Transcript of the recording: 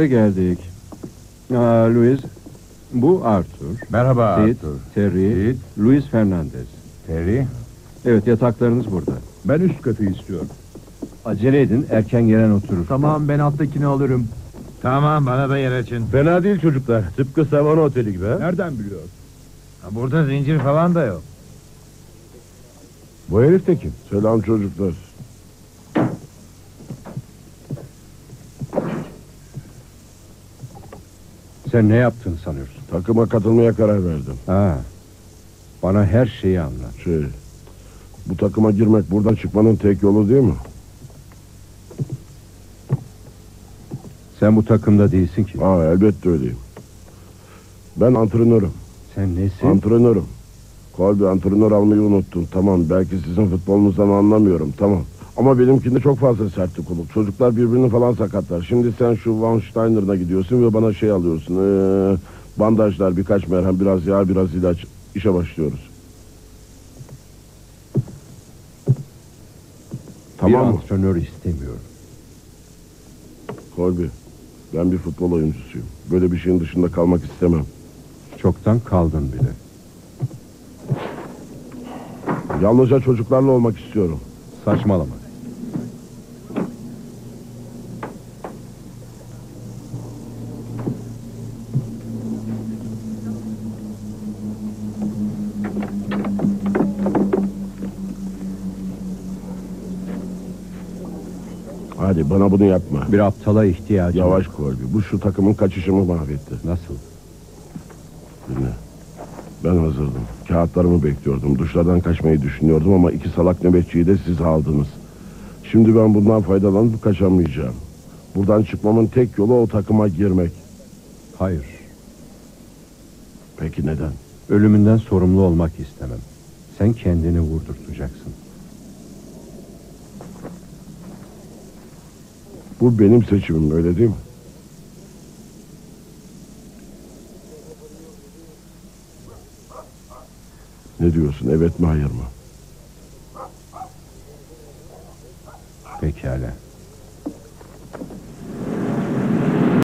İşte geldik. Aa, Luis, bu Arthur. Merhaba Sid, Arthur. Terry, Sid. Luis Fernandez. Terry. Evet, yataklarınız burada. Ben üst katı istiyorum. Acele edin, erken gelen oturur. Tamam ben alttakini alırım. Tamam bana da yer açın. Fena değil çocuklar. Tıpkı Savana Oteli gibi. Nereden biliyor? Ha, Burada zincir falan da yok. Bu herif de kim? Selam çocuklar. Sen ne yaptığını sanıyorsun? Takıma katılmaya karar verdim. Ha, bana her şeyi anlat. Şey, bu takıma girmek buradan çıkmanın tek yolu değil mi? Sen bu takımda değilsin ki. Aa elbette öyleyim. Ben antrenörüm. Sen nesin? Antrenörüm. Kolbi antrenör almayı unuttun. Tamam belki sizin futbolunuzdan anlamıyorum. Tamam. Ama benimkinde çok fazla sertlik olur. Çocuklar birbirini falan sakatlar. Şimdi sen şu Van Steiner'ına gidiyorsun ve bana şey alıyorsun. Ee, bandajlar, birkaç merhem, biraz yağ, biraz ilaç. İşe başlıyoruz. Tamam bir mı? antrenör istemiyorum. Kolbi, ben bir futbol oyuncusuyum. Böyle bir şeyin dışında kalmak istemem. Çoktan kaldın bile. Yalnızca çocuklarla olmak istiyorum. Saçmalama. Hadi bana bunu yapma. Bir aptala ihtiyacım Yavaş. Kolbi. Bu şu takımın kaçışımı mahvetti. Nasıl? Ben hazırdım. Kağıtlarımı bekliyordum. Duşlardan kaçmayı düşünüyordum ama iki salak nöbetçiyi de siz aldınız. Şimdi ben bundan faydalanıp kaçamayacağım. Buradan çıkmamın tek yolu o takıma girmek. Hayır. Peki neden? Ölümünden sorumlu olmak istemem. Sen kendini vurdurtacaksın. Bu benim seçimim öyle değil mi? Ne diyorsun evet mi hayır mı? Pekala.